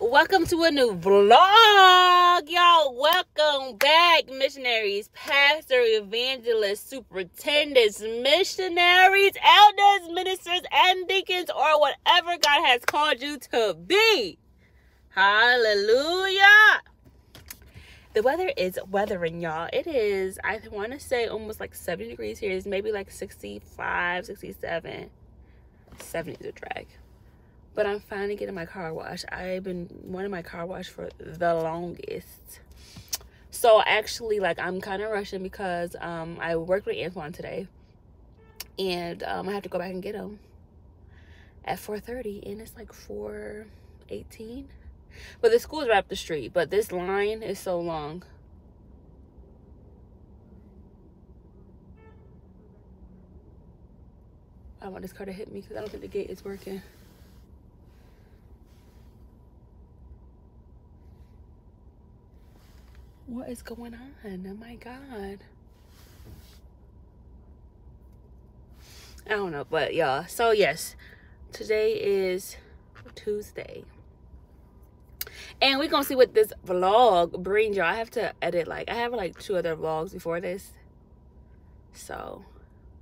Welcome to a new vlog, y'all. Welcome back, missionaries, pastor, evangelists, superintendents, missionaries, elders, ministers, and deacons, or whatever God has called you to be. Hallelujah. The weather is weathering, y'all. It is, I want to say, almost like 70 degrees here. It's maybe like 65, 67. 70 is a drag but I'm finally getting my car wash. I've been wanting my car wash for the longest. So actually, like, I'm kind of rushing because um, I worked with Antoine today. And um, I have to go back and get him at 4.30. And it's like 4.18. But the school's right up the street. But this line is so long. I want this car to hit me because I don't think the gate is working. What is going on? Oh my God. I don't know, but y'all. So yes, today is Tuesday. And we're gonna see what this vlog brings y'all. I have to edit like I have like two other vlogs before this. So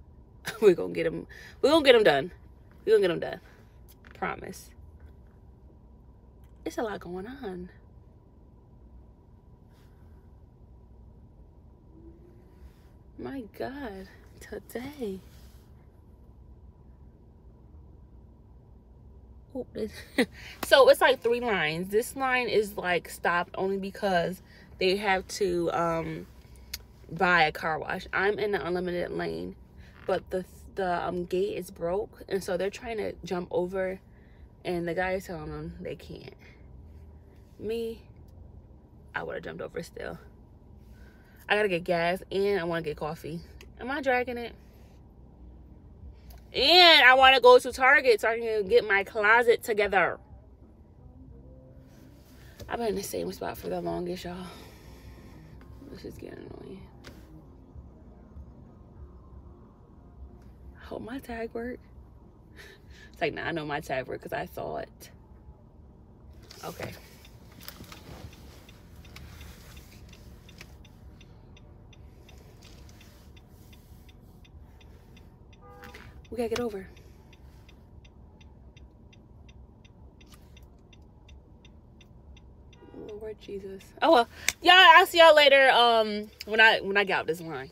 we're gonna get them we're gonna get them done. We're gonna get them done. Promise. It's a lot going on. My God, today. So it's like three lines. This line is like stopped only because they have to um, buy a car wash. I'm in the unlimited lane, but the the um, gate is broke, and so they're trying to jump over, and the guy is telling them they can't. Me, I would have jumped over still. I gotta get gas and I want to get coffee. Am I dragging it? And I want to go to Target so I can get my closet together. I've been in the same spot for the longest, y'all. This is getting annoying. I hope my tag worked. It's like, nah, I know my tag worked because I saw it. Okay. We gotta get over. Lord Jesus. Oh well. Y'all, I'll see y'all later. Um when I when I get out this line.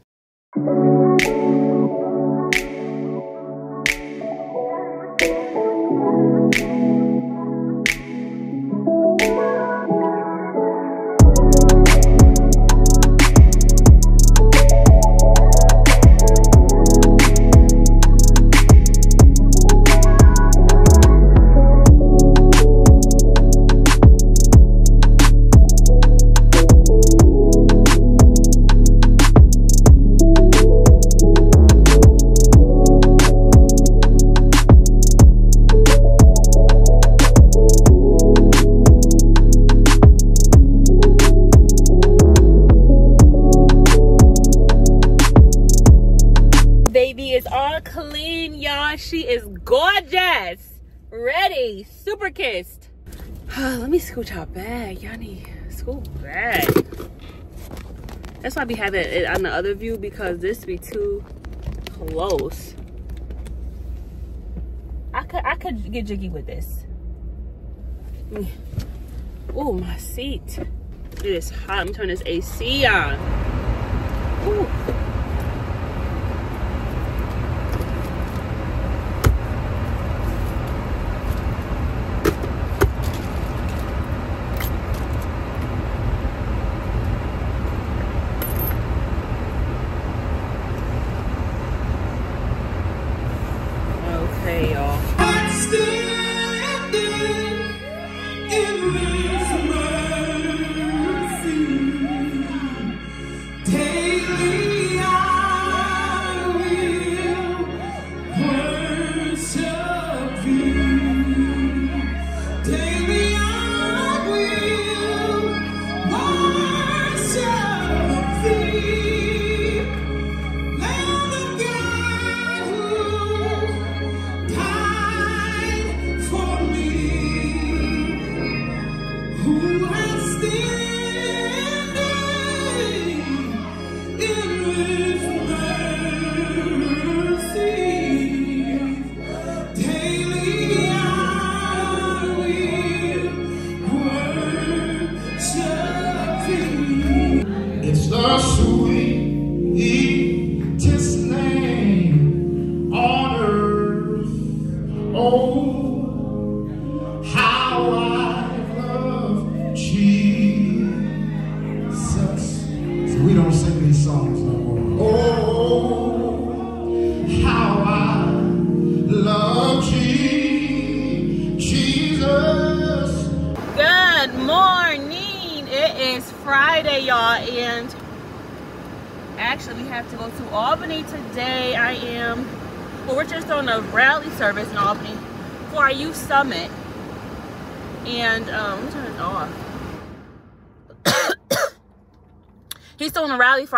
Me scooch bag. Y'all need school bag. That's why I be having it on the other view because this be too close. I could I could get jiggy with this. Oh, my seat. It is hot. I'm turning this AC on. Ooh.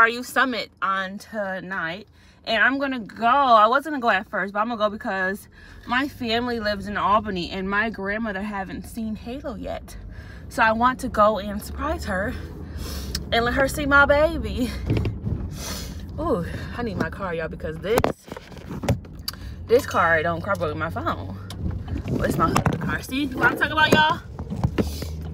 Youth summit on tonight. And I'm gonna go, I wasn't gonna go at first, but I'm gonna go because my family lives in Albany and my grandmother haven't seen Halo yet. So I want to go and surprise her and let her see my baby. Oh, I need my car, y'all, because this this car don't cooperate with my phone. It's my car. See what I'm talking about, y'all?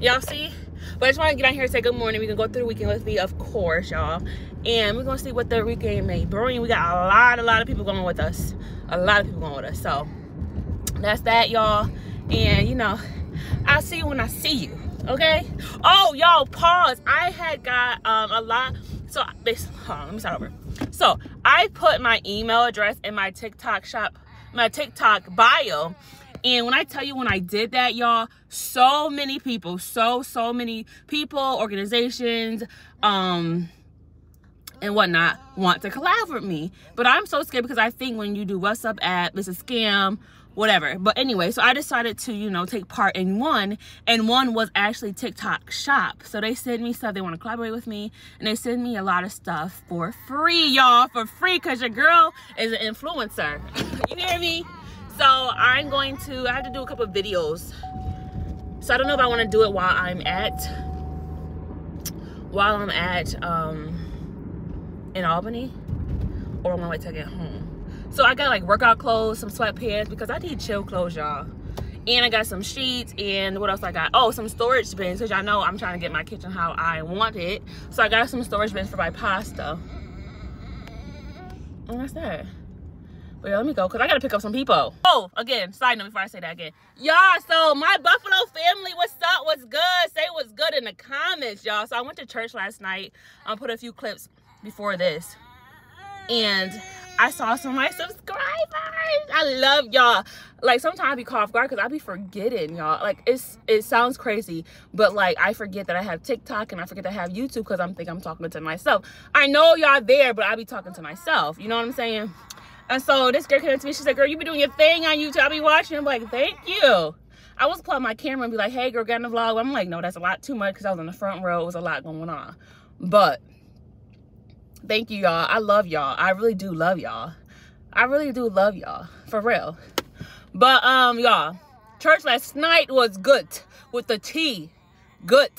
Y'all see? But I just want to get out here and say good morning. We can go through the weekend with me, of course, y'all. And we're to see what the weekend may bring. We got a lot, a lot of people going with us. A lot of people going with us. So, that's that, y'all. And, you know, I'll see you when I see you. Okay? Oh, y'all, pause. I had got um, a lot. So, this, hold on, let me start over. So I put my email address in my TikTok shop, my TikTok bio. And when I tell you when I did that, y'all, so many people, so, so many people, organizations, um, and whatnot want to collab with me. But I'm so scared because I think when you do what's up app, it's a scam whatever. But anyway, so I decided to, you know, take part in one, and one was actually TikTok Shop. So they send me stuff, they want to collaborate with me, and they send me a lot of stuff for free, y'all, for free, because your girl is an influencer. you hear me? So I'm going to, I have to do a couple of videos. So I don't know if I want to do it while I'm at, while I'm at, um, in Albany, or I'm to wait till I get home. So I got like workout clothes, some sweatpants because I need chill clothes, y'all. And I got some sheets and what else I got? Oh, some storage bins because y'all know I'm trying to get my kitchen how I want it. So I got some storage bins for my pasta. And that's that. But yeah, let me go because I got to pick up some people. Oh, again, side note before I say that again. Y'all, so my Buffalo family, what's up? What's good? Say what's good in the comments, y'all. So I went to church last night. I put a few clips before this. And I saw some of my subscribers. I love y'all. Like sometimes I be caught off guard because I be forgetting y'all. Like it's it sounds crazy, but like I forget that I have TikTok and I forget that I have YouTube because I'm think I'm talking to myself. I know y'all there, but I be talking to myself. You know what I'm saying? And so this girl came to me. She said, "Girl, you be doing your thing on YouTube. I be watching." I'm like, "Thank you." I was pulling my camera and be like, "Hey, girl, get in the vlog." I'm like, "No, that's a lot too much because I was in the front row. It was a lot going on." But thank you y'all i love y'all i really do love y'all i really do love y'all for real but um y'all church last night was good with the t good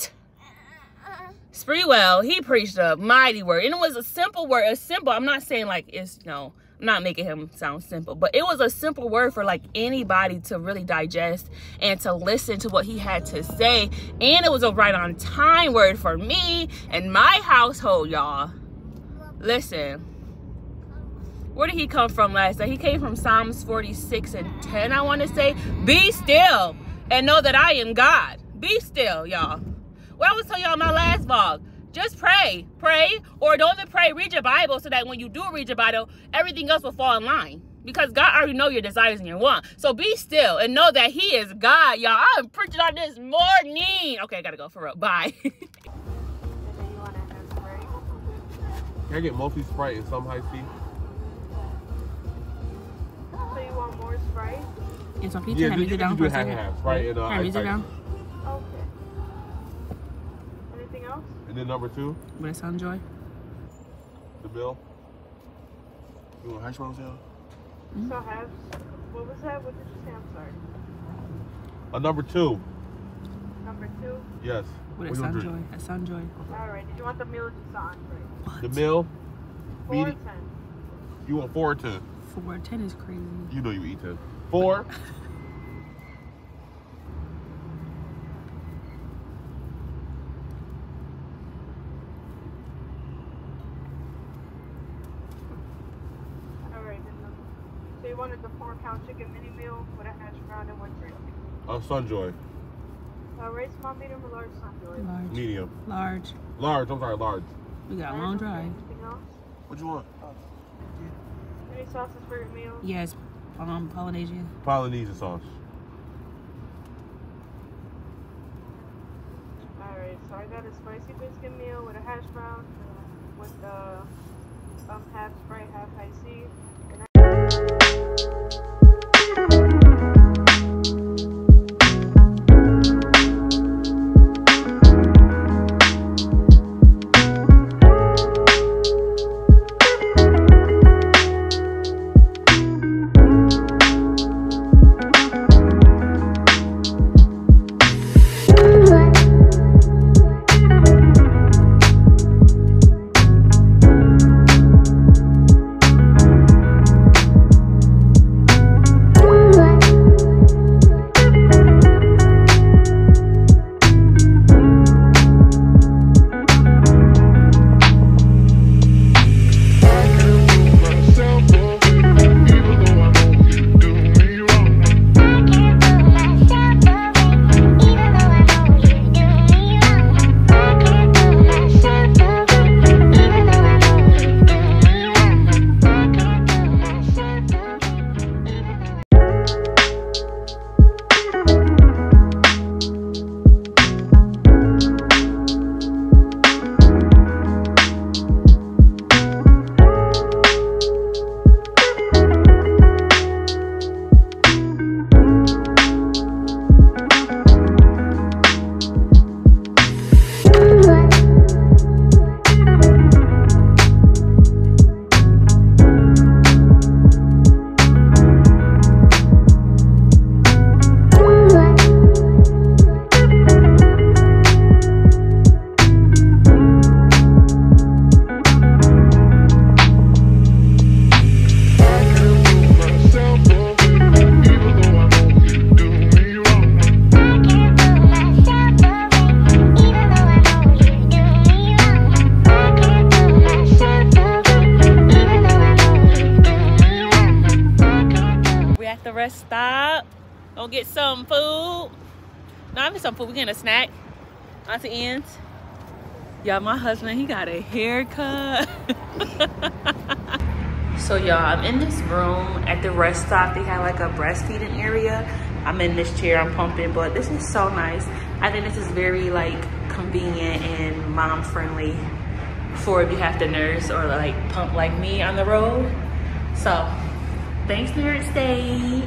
Spreewell, he preached a mighty word. And it was a simple word. A simple, I'm not saying like it's, you know, I'm not making him sound simple, but it was a simple word for like anybody to really digest and to listen to what he had to say. And it was a right on time word for me and my household, y'all. Listen, where did he come from last night? He came from Psalms 46 and 10, I want to say. Be still and know that I am God. Be still, y'all. What I was telling y'all my last vlog. Just pray. Pray. Or don't even pray. Read your Bible so that when you do read your Bible, everything else will fall in line. Because God already know your desires and your want. So be still and know that he is God, y'all. I'm preaching on this morning. Okay, I gotta go for real. Bye. Can I get mostly Sprite and some Hi-C? So you want more Sprite? And some pizza? Yeah, have you down do half and half. Sprite and uh, have music down. Okay. Anything else? And then number two? What that sound, Joy? The bill. You want hash browns, y'all? Mm -hmm. So have, what was that? What did you say? I'm sorry. A number two. Number two? Yes. With a What you gonna Sunjoy. A Sunjoy. Alright, did you want the meal or just the? The meal. Four Meat- or ten? You want four or ten? Four ten is crazy. You know you eat ten. Four. Alright, then um, so you wanted the four pound chicken mini meal with a hash brown and one drink. A Sunjoy. Uh, Alright, small, medium, or large sunjoy? Large. Medium. Large. Large. I'm sorry, large. We got a long okay. drive. Anything? What you want? Any sauces for your meal? Yes. Um, Polynesian. Polynesian sauce. Alright, so I got a spicy biscuit meal with a hash brown, uh, with the um, half Sprite, half high C. rest stop. Gonna get some food. No, I'm some food. We're getting a snack. Auntie ends. Y'all, my husband, he got a haircut. so y'all, I'm in this room at the rest stop. They have like a breastfeeding area. I'm in this chair, I'm pumping, but this is so nice. I think this is very like convenient and mom friendly for if you have to nurse or like pump like me on the road. So, thanks Nerd State.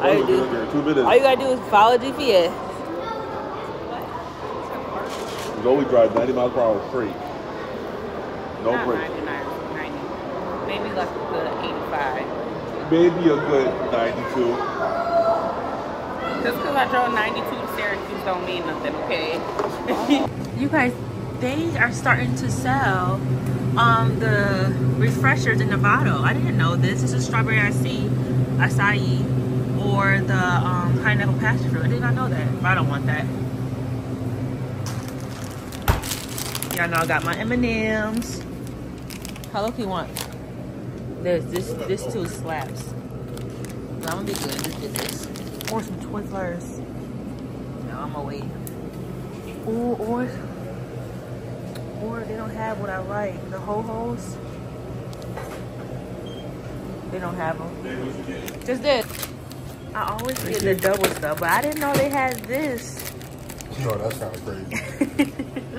All you do- Two minutes. All you gotta do is follow GPS. Go, we drive 90 miles per hour free. No Not brakes. 99, 90. Maybe like a good 85. Maybe a good 92. Just because I drove 92 to Syracuse don't mean nothing, okay? you guys, they are starting to sell um, the refreshers in the bottle. I didn't know this. This is a strawberry acai, acai or the um, pineapple passion fruit. I did not know that, but I don't want that. Y'all know I got my M&Ms. How look you want? This, this, this two slaps. I'm gonna be good. Just get this. Or some Twizzlers. No, I'm gonna wait. Or, or, or they don't have what I like. The ho hos. They don't have them. Just this. I always get the double stuff, but I didn't know they had this. No, that sounds crazy.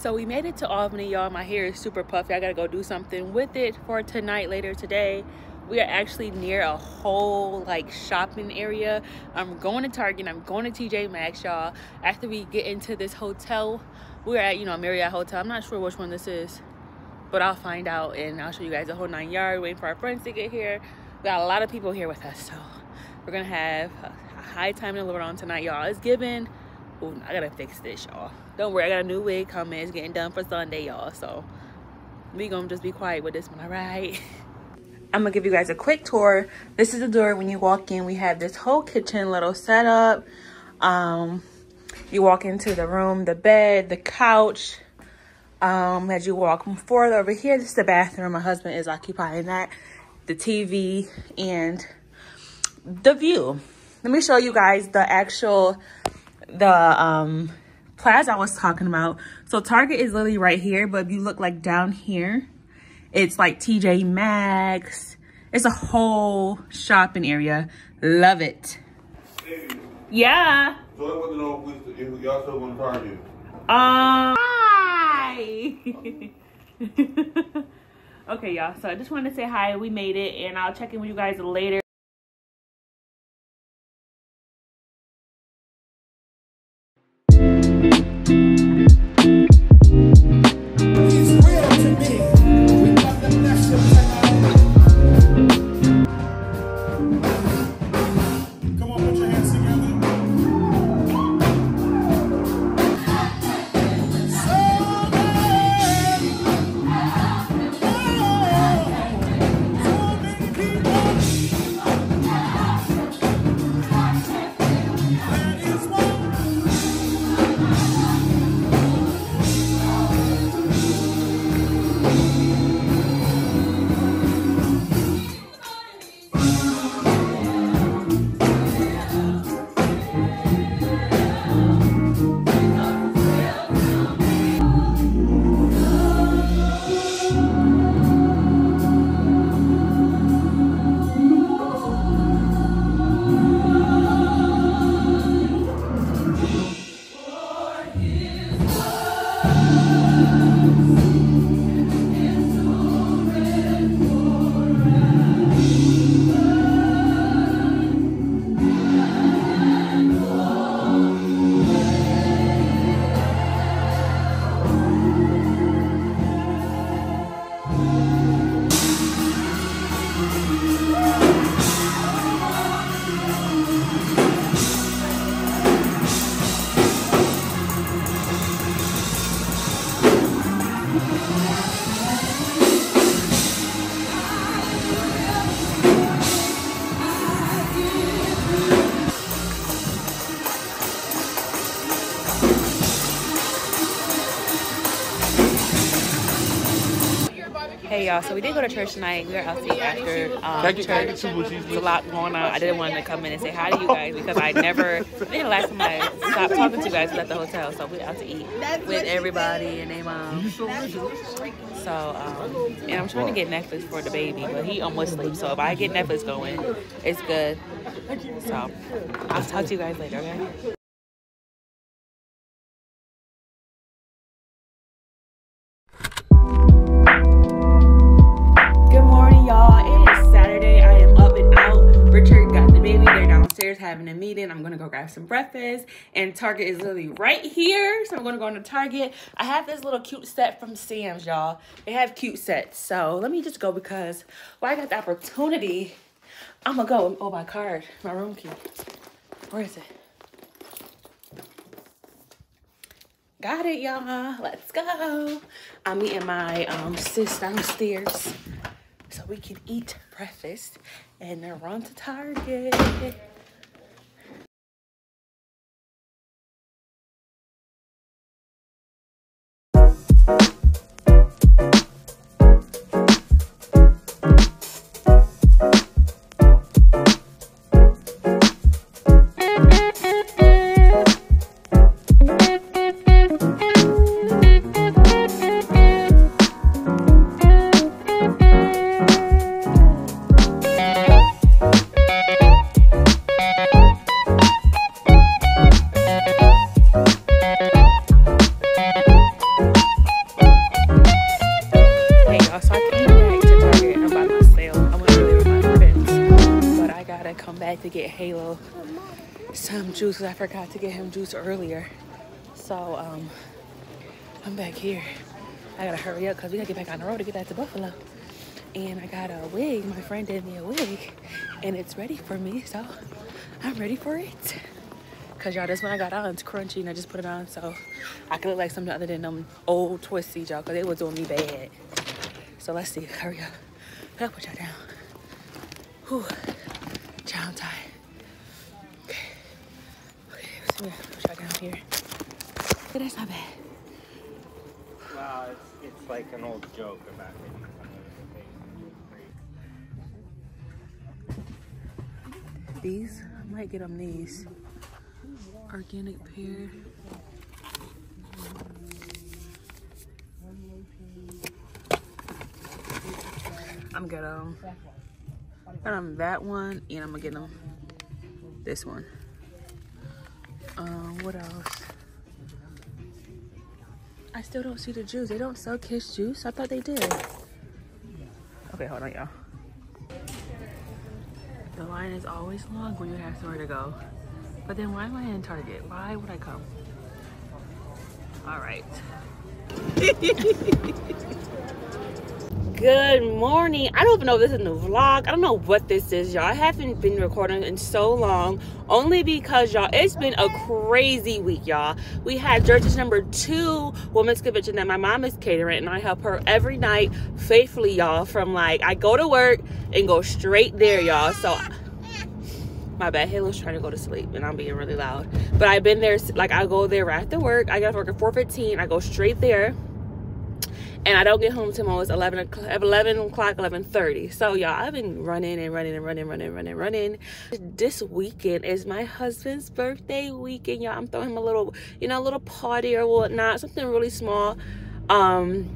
So we made it to Albany, y'all. My hair is super puffy. I gotta go do something with it for tonight, later today. We are actually near a whole like shopping area. I'm going to Target. I'm going to TJ Maxx, y'all. After we get into this hotel, we're at, you know, Marriott Hotel. I'm not sure which one this is, but I'll find out and I'll show you guys the whole nine yard. Waiting for our friends to get here. We got a lot of people here with us, so we're gonna have a high time the Lord on tonight, y'all. It's given. Ooh, I gotta fix this, y'all. Don't worry, I got a new wig coming. It's getting done for Sunday, y'all. So we gonna just be quiet with this one, all right? I'm gonna give you guys a quick tour. This is the door when you walk in. We have this whole kitchen little setup. Um, you walk into the room, the bed, the couch. Um, as you walk forward over here, this is the bathroom. My husband is occupying that. The TV and the view. Let me show you guys the actual the um plaza I was talking about. So Target is literally right here, but if you look like down here, it's like TJ Maxx. It's a whole shopping area. Love it. Yeah. So I want to know if, if y'all still want to Target. Um. Hi. okay, y'all. So I just wanted to say hi. We made it, and I'll check in with you guys later. Y'all, so we did go to church tonight. We were out to eat after um, Can I get- can I get church. two blue cheese, There's a lot going on. I didn't want to come in and say hi to you guys because I never. I think the last time I stopped talking to you guys was at the hotel. So we out to eat with everybody and they mom. So um, and I'm trying to get Netflix for the baby, but he almost sleeps. So if I get Netflix going, it's good. So I'll talk to you guys later. Okay. Having a meeting. I'm gonna go grab some breakfast. And Target is literally right here. So I'm gonna go into Target. I have this little cute set from Sam's, y'all. They have cute sets. So let me just go because well, I got the opportunity. I'm gonna go. Oh, my card, my room key. Where is it? Got it, y'all. Let's go. I'm meeting my um, sis downstairs so we can eat breakfast and then run to Target. Him juice earlier. So um, I'm back here. I gotta hurry up because we gotta get back on the road to get back to Buffalo. And I got a wig. My friend did me a wig, and it's ready for me. So I'm ready for it. Cause y'all, this one I got on, it's crunchy, and I just put it on so I can look like something other than them old twisties, y'all, cause they was doing me bad. So let's see. Hurry up. I'll put y'all down. Whew. Child, I'm tired. Okay. Okay, so yeah, put y'all down here. Okay, that's not bad. Wow, it's, it's like an old joke about making fun These, I might get them these. Organic pear. I'm gonna get them. Got them that one, and I'm gonna get them this one. Um, what else? I still don't see the juice. They don't sell Kiss juice. I thought they did. Okay, hold on, y'all. The line is always long when you have somewhere to go. But then why am I in Target? Why would I come? All right. Good morning. I don't even know if this is a new vlog. I don't know what this is, y'all. I haven't been recording in so long. Only because, y'all, it's been a crazy week, y'all. We had Church's number two women's convention that my mom is catering, and I help her every night faithfully, y'all. From like, I go to work and go straight there, y'all. So, my bad. Halo's trying to go to sleep, and I'm being really loud. But I've been there, like, I go there right after work. I got to work at 4.15. I go straight there and I don't get home till almost 11 o'clock, 11 o'clock, 11.30. So, y'all, I've been running and running and running, running, running, and running. This weekend is my husband's birthday weekend, y'all. I'm throwing him a little, you know, a little party or whatnot, something really small. Um,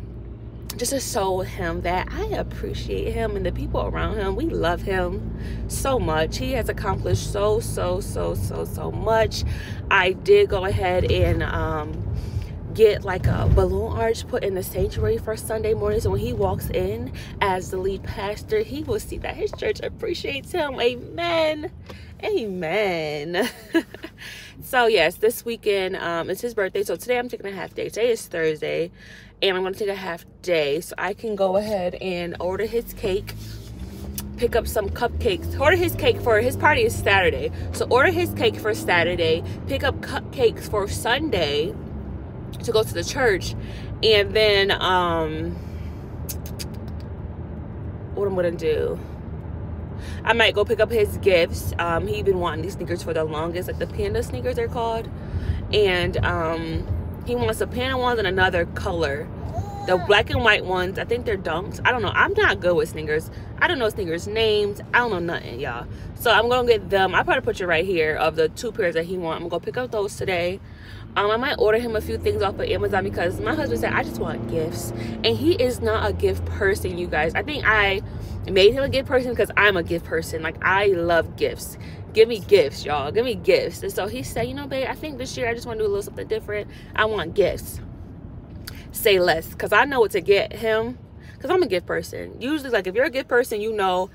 just to show him that I appreciate him and the people around him. We love him so much. He has accomplished so, so, so, so, so much. I did go ahead and, um, get like a balloon arch put in the sanctuary for Sunday mornings. And when he walks in as the lead pastor, he will see that his church appreciates him. Amen. Amen. so yes, this weekend um, it's his birthday. So today I'm taking a half day. Today is Thursday, and I'm gonna take a half day so I can go ahead and order his cake pick up some cupcakes. Order his cake for his party is Saturday. So order his cake for Saturday, pick up cupcakes for Sunday to go to the church. And then um what i'm gonna do? I might go pick up his gifts. Um he been wanting these sneakers for the longest like the panda sneakers they're called. And um he wants the panda ones in another color. The black and white ones i think they're dunks. I don't know. I'm not good with sneakers. I don't know sneakers names. I don't know nothing y'all. So i'm gonna get them. I probably put you right here of the two pairs that he want. I'm gonna go pick up those today um, I might order him a few things off of Amazon because my husband said I just want gifts, and he is not a gift person, you guys. I think I made him a gift person because I'm a gift person. Like I love gifts. Give me gifts, y'all. Give me gifts. And so he said, you know, babe, I think this year I just want to do a little something different. I want gifts. Say less, because I know what to get him. Because I'm a gift person. Usually, like if you're a gift person, you know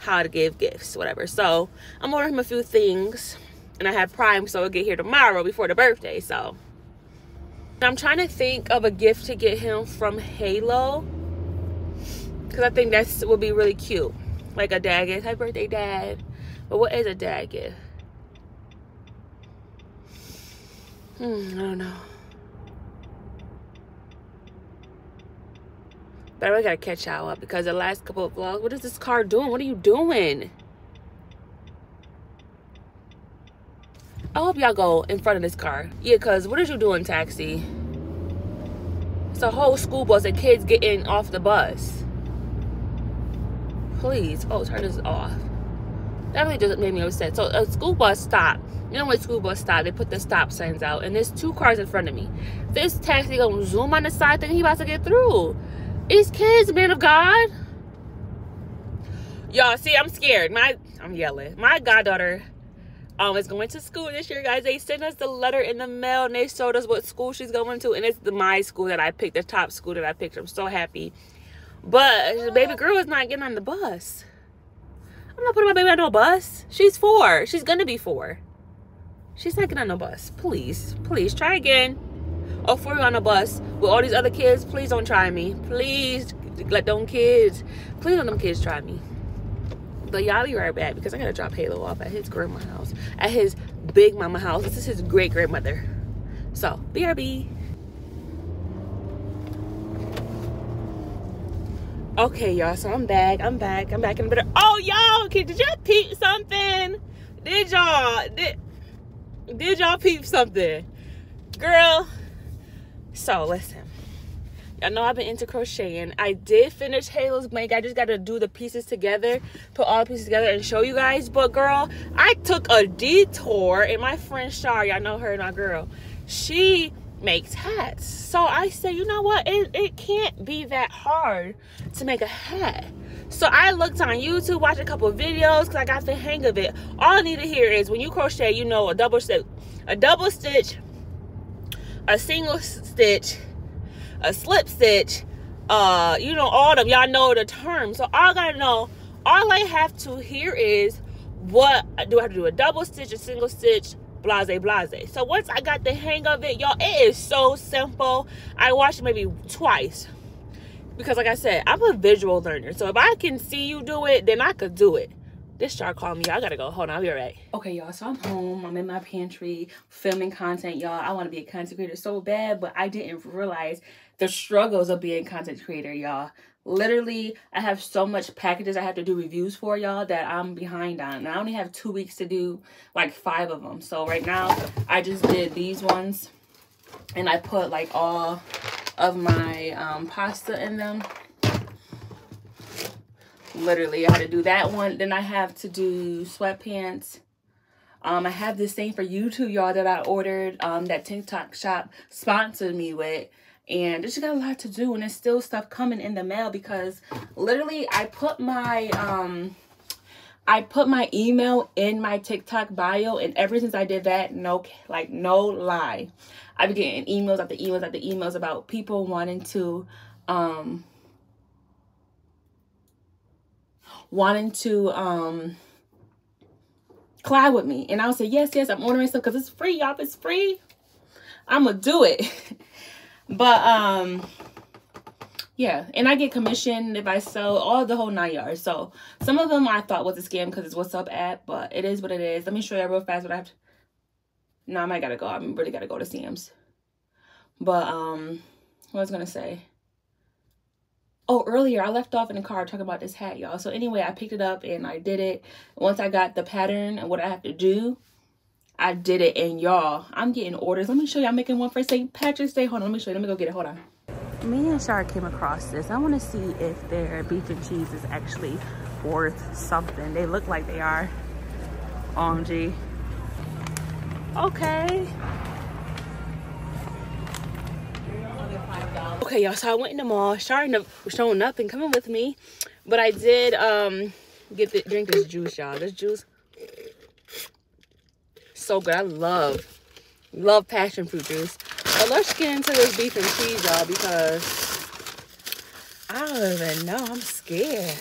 how to give gifts, whatever. So I'm ordering him a few things and I have Prime, so it'll get here tomorrow before the birthday. So I'm trying to think of a gift to get him from Halo because I think that's would be really cute, like a dad gift. Happy birthday, dad! But what is a dad gift? Hmm, I don't know. But I really gotta catch y'all up because the last couple of vlogs, what is this car doing? What are you doing? I hope y'all go in front of this car. Yeah, cause what you doing, taxi? It's a whole school bus of kids getting off the bus. Please, oh, turn this off. That really doesn't make me upset. So a school bus stop. You know when school bus stop, they put the stop signs out, and there's two cars in front of me. This taxi gonna zoom on the side, thinking he about to get through. These kids, man of God. Y'all, see, I'm scared. My, I'm yelling. My goddaughter um is going to school this year guys they sent us the letter in the mail and they showed us what school she's going to and it's the my school that i picked the top school that i picked i'm so happy but the baby girl is not getting on the bus I'm not putting my baby on no bus. She's four. She's gonna be four. She's not getting on no bus. Please, please try again. Or for you on a bus with all these other kids, please don't try me. Please let them kids, please let them kids try me. But y'all be right back because I gotta drop Halo off at his grandma house, at his big mama house. This is his great grandmother. So, BRB. Okay, y'all. So I'm back. I'm back. I'm back in the better. Oh, y'all. Okay, did y'all peep something? Did y'all? Did, did y'all peep something? Girl. So listen. Y'all know I've been into crocheting. I did finish Halo's blanket. I just got to do the pieces together, put all the pieces together and show you guys. But girl, I took a detour and my friend Shar, y'all know her, my girl. She makes hats. So I said, you know what? It, it can't be that hard to make a hat. So I looked on YouTube, watched a couple videos because I got the hang of it. All I need to hear is when you crochet, you know a double stitch, a double stitch, a single stitch, a slip stitch, uh, you know, all of them. Y'all know the term. So all I gotta know, all I have to hear is what do I have to do? A double stitch, a single stitch, blase blase. So once I got the hang of it, y'all, it is so simple. I watched it maybe twice. Because like I said, I'm a visual learner. So if I can see you do it, then I could do it. This shark called me. I gotta go. Hold on, I'll be right. Okay, y'all. So I'm home. I'm in my pantry filming content, y'all. I want to be a content creator so bad, but I didn't realize the struggles of being content creator, y'all. Literally, I have so much packages I have to do reviews for, y'all, that I'm behind on. And I only have two weeks to do like five of them. So right now, I just did these ones. And I put like all of my um, pasta in them literally i had to do that one then i have to do sweatpants um i have this thing for youtube y'all that i ordered um that tiktok shop sponsored me with and just got a lot to do and there's still stuff coming in the mail because literally i put my um i put my email in my tiktok bio and ever since i did that no like no lie i've been getting emails after emails after emails about people wanting to um wanting to um collab with me. And I'll say, yes, yes, I'm ordering stuff because it's free, y'all. It's free, I'm to do it. but, um, yeah. And I get commission if I sell all the whole nine yards. So some of them I thought was a scam because it's what's up app, but it is what it is. Let me show you real fast what I have to. No, I might got to go. I really got to go to Sam's. But, um, what I was to say. Oh, earlier I left off in the car talking about this hat, y'all. So anyway, I picked it up and I did it. Once I got the pattern and what I have to do, I did it. And y'all, I'm getting orders. Let me show you. I'm making one for St. Patrick's Day. Hold on. Let me show you. Let me go get it. Hold on. Me and Shar came across this. I want to see if their beef and cheese is actually worth something. They look like they are. OMG. Okay. okay y'all so i went in the mall showing up showing up and coming with me but i did um get the drink this juice y'all this juice so good. I love love passion fruit juice. But let's get into this beef and cheese y'all because i don't even know. I'm scared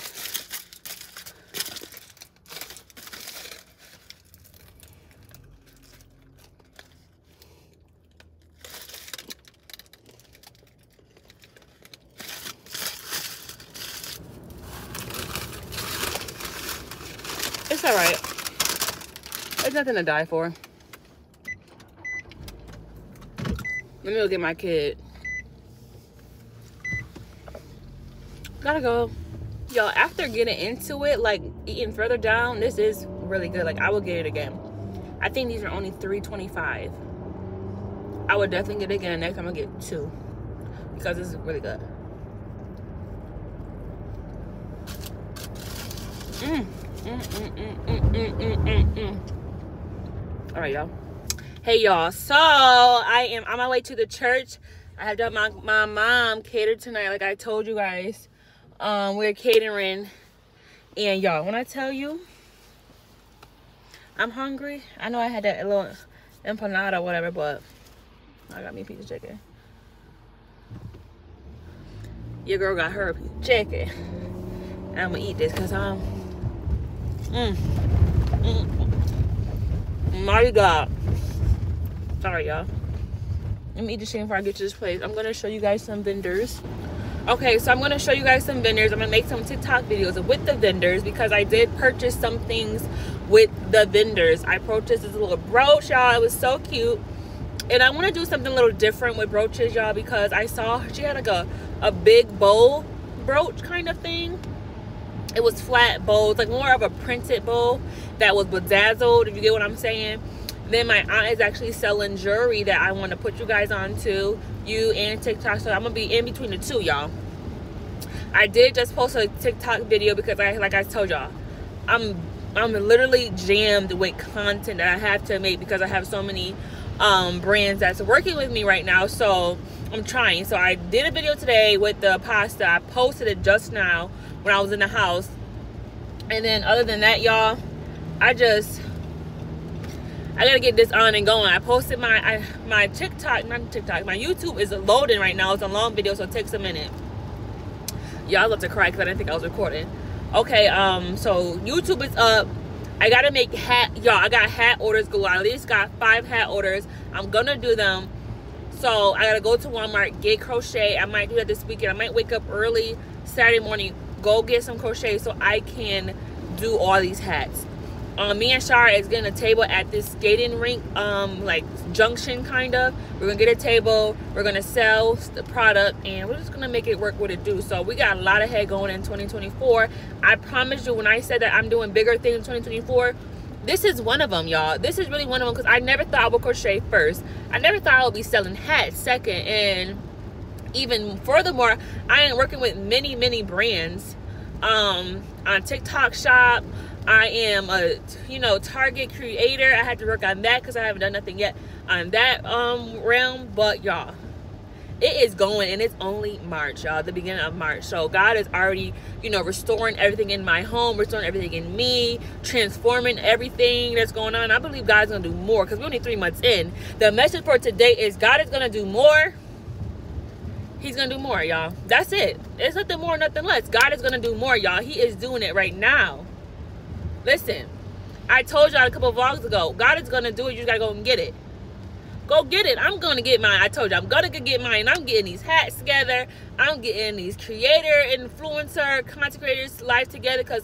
It's all right. There's nothing to die for. Let me go get my kid. Gotta go. Y'all, after getting into it, like eating further down, this is really good. Like I will get it again. I think these are only 3.25. I would definitely get it again. Next time I'll get two. Because this is really good. Mmm. Mm, mm, mm, All right, y'all. Hey, y'all. So I am on my way to the church. I have done my, my mom catered tonight, like I told you guys. Um, we're catering. And y'all, when I tell you I'm hungry, I know I had that little empanada or whatever, but I got me a piece of chicken. Your girl got her a piece of chicken. I'm gonna eat this because I'm Mm. Mm. My God. Sorry, y'all. Let me eat the shame before I get to this place. I'm gonna show you guys some vendors. Okay, so I'm gonna show you guys some vendors. I'm gonna make some TikTok videos with the vendors because I did purchase some things with the vendors. I purchased this little brooch, y'all. It was so cute. And I want to do something a little different with brooches, y'all, because I saw she had like a, a big bowl brooch kind of thing. It was flat bowls, like more of a printed bowl that was bedazzled, if you get what I'm saying. Then my aunt is actually selling jewelry that I want to put you guys on to, you and TikTok. So I'm gonna be in between the two, y'all. I did just post a TikTok video because I, like I told y'all, I'm I'm literally jammed with content that I have to make because I have so many um, brands that's working with me right now. So I'm trying. So I did a video today with the pasta. I posted it just now when I was in the house. And then other than that, y'all, I just I gotta get this on and going. I posted my I, my TikTok, not TikTok, my YouTube is loading right now. It's a long video, so it takes a minute. Y'all love to cry because I didn't think I was recording. Okay, um, so YouTube is up. I gotta make hat, y'all. I got hat orders go. I at least got five hat orders. I'm gonna do them. So I gotta go to Walmart, get crochet. I might do that this weekend. I might wake up early Saturday morning, go get some crochet so I can do all these hats um, me and Shara is getting a table at this skating rink, um, like junction kind of. We're gonna get a table. We're gonna sell the product, and we're just gonna make it work what it do. So we got a lot of head going in 2024. I promise you, when I said that I'm doing bigger things in 2024, this is one of them, y'all. This is really one of them because I never thought I would crochet first. I never thought I would be selling hats second, and even furthermore, I am working with many, many brands um, on TikTok Shop I am a you know target creator. I had to work on that because I haven't done nothing yet on that um realm. But y'all, it is going and it's only March, y'all, the beginning of March. So God is already, you know, restoring everything in my home, restoring everything in me, transforming everything that's going on. I believe God's gonna do more because we're only three months in. The message for today is God is gonna do more. He's gonna do more, y'all. That's it. It's nothing more, nothing less. God is gonna do more, y'all. He is doing it right now. Listen, I told y'all a couple vlogs ago, God is gonna do it. You just gotta go and get it. Go get it. I'm gonna get mine. I told you I'm gonna get mine. I'm getting these hats together. I'm getting these creator, influencer, content creators life together because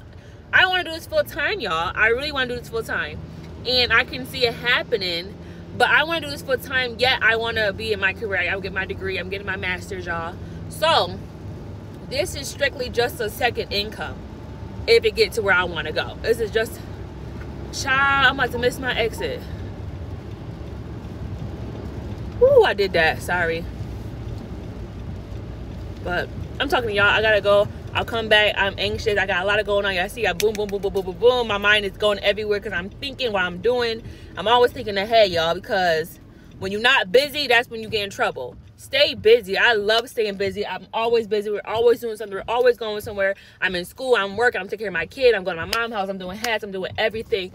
I want to do this full time, y'all. I really want to do this full time, and I can see it happening. But I want to do this full time. Yet I want to be in my career. I'll get my degree. I'm getting my master's, y'all. So this is strictly just a second income if it get to where I want to go. This is just, child, I'm about to miss my exit. Ooh, I did that. Sorry. But I'm talking to y'all. I gotta go. I'll come back. I'm anxious. I got a lot of going on. Y'all see, I boom, boom, boom, boom, boom, boom, boom. My mind is going everywhere because I'm thinking what I'm doing. I'm always thinking ahead, y'all, because when you're not busy, that's when you get in trouble stay busy. I love staying busy. I'm always busy. We're always doing something. We're always going somewhere. I'm in school. I'm working. I'm taking care of my kid. I'm going to my mom's house. I'm doing hats. I'm doing everything.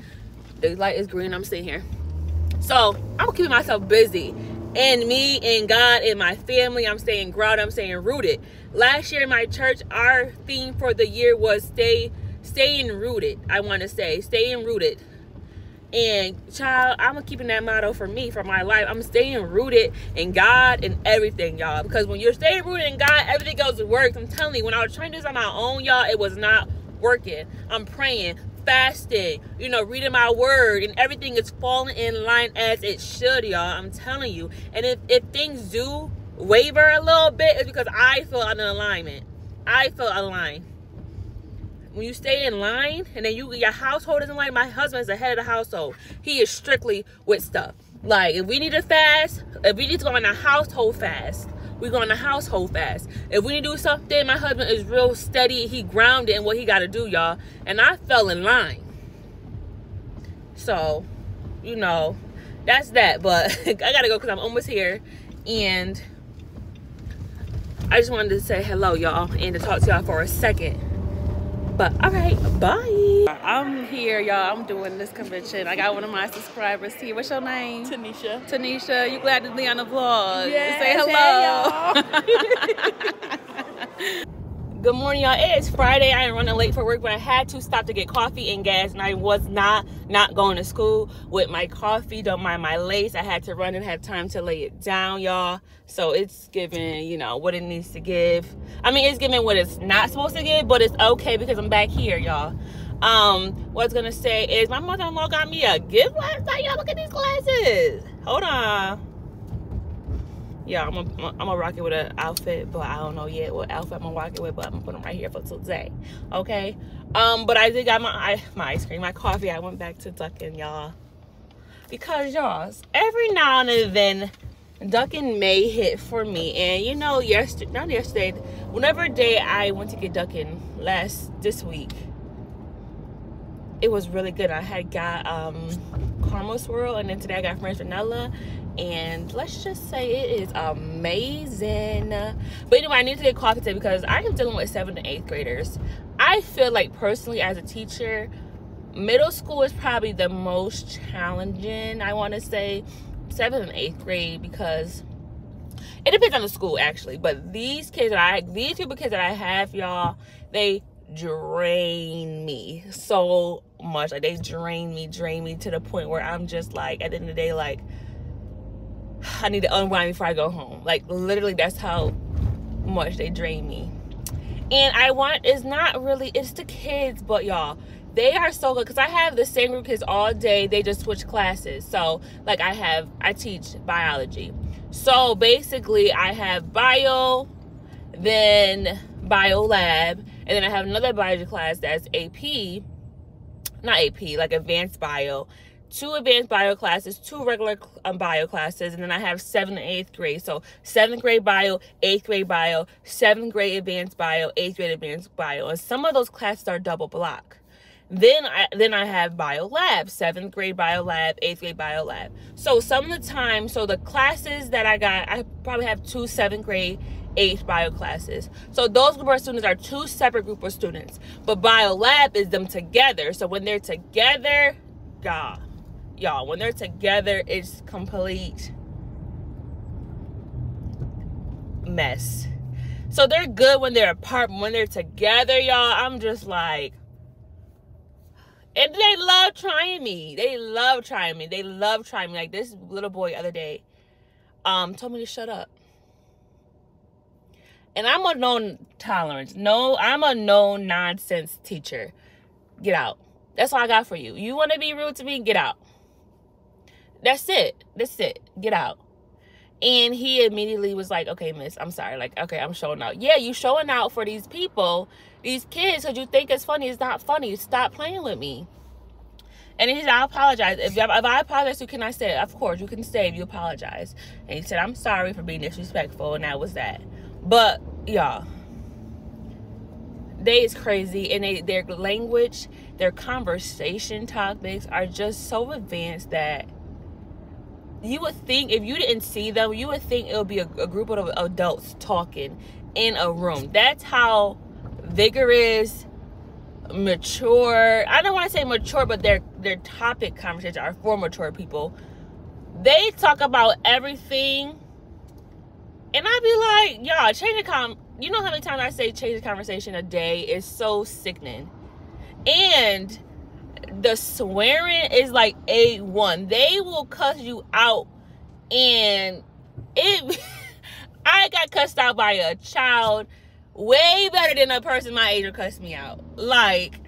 The light is green. I'm sitting here. So I'm keeping myself busy. And me and God and my family, I'm staying grounded. I'm staying rooted. Last year in my church, our theme for the year was stay, staying rooted. I want to say staying rooted and child, I'm keeping that motto for me, for my life. I'm staying rooted in God and everything, y'all. Because when you're staying rooted in God, everything goes to work. I'm telling you, when I was trying to do this on my own, y'all, it was not working. I'm praying, fasting, you know, reading my word, and everything is falling in line as it should, y'all. I'm telling you. And if, if things do waver a little bit, it's because I feel out of alignment. I feel aligned when you stay in line and then you your household is in line my husband's the head of the household. He is strictly with stuff. Like if we need to fast if we need to go on a household fast we go on a household fast. If we need to do something my husband is real steady. He grounded in what he got to do y'all. And i fell in line. So you know that's that. But i gotta go because i'm almost here. And i just wanted to say hello y'all and to talk to y'all for a second but all right, bye. I'm here, y'all. I'm doing this convention. I got one of my subscribers here. What's your name? Tanisha. Tanisha, you glad to be on the vlog? Yes, Say hello. Hey, Good morning, y'all. It is Friday. I am running late for work, but I had to stop to get coffee and gas, and I was not not going to school with my coffee. Don't mind my lace. I had to run and have time to lay it down, y'all. So it's giving, you know, what it needs to give. I mean, it's giving what it's not supposed to give, but it's okay because I'm back here, y'all. Um, what I was gonna say is my mother-in-law got me a gift last night. Y'all look at these glasses. Hold on yeah, I'm gonna I'm gonna rock it with an outfit, but I don't know yet what outfit I'm gonna rock it with. But I'm gonna put them right here for today. Okay. Um, but I did got my my ice cream, my coffee. I went back to Dunkin', y'all, because y'all every now and then Dunkin' may hit for me. And you know, yesterday, not yesterday, whenever day I went to get Dunkin' last this week, it was really good. I had got um caramel swirl, and then today I got French vanilla. And let's just say it is amazing. But anyway i need to get coffee today because i am dealing with seventh and eighth graders. I feel like personally as a teacher middle school is probably the most challenging i want to say seventh and eighth grade because it depends on the school actually. But these kids that i these people kids that i have y'all they drain me. So much like they drain me drain me to the point where i'm just like at the end of the day like I need to unwind before I go home. Like literally that's how much they drain me. And I want it's not really it's the kids, but y'all, they are so good because I have the same group kids all day. They just switch classes. So like I have I teach biology. So basically I have bio, then bio lab, and then I have another biology class that's AP, not AP, like advanced bio two advanced bio classes, two regular um, bio classes, and then I have seventh and eighth grade. So seventh grade bio, eighth grade bio, seventh grade advanced bio, eighth grade advanced bio, and some of those classes are double block. Then I then I have bio lab, seventh grade bio lab, eighth grade bio lab. So some of the time, so the classes that I got, I probably have two seventh grade eighth bio classes. So those group of students are two separate group of students. But bio lab is them together. So when they're together, God y'all when they're together it's complete mess so they're good when they're apart when they're together y'all i'm just like and they love trying me they love trying me they love trying me like this little boy the other day um told me to shut up and i'm a no tolerance no i'm a no nonsense teacher get out that's all i got for you you want to be rude to me get out that's it. That's it. Get out. And he immediately was like, okay, miss, I'm sorry. Like, okay, I'm showing out. Yeah, you showing out for these people, these kids, because you think it's funny. It's not funny. Stop playing with me. And he said, I apologize. If, if I apologize, you can I say, of course, you can say if you apologize. And he said, I'm sorry for being disrespectful. And that was that. But, y'all, they is crazy. And they, their language, their conversation topics are just so advanced that you would think if you didn't see them, you would think it would be a, a group of adults talking in a room. That's how vigorous, mature. I don't want to say mature, but their their topic conversations are for mature people. They talk about everything, and I'd be like, y'all, change the com. You know how many times I say change the conversation a day is so sickening, and the swearing is like a one. They will cuss you out, and it. I got cussed out by a child way better than a person my age will cuss me out. Like,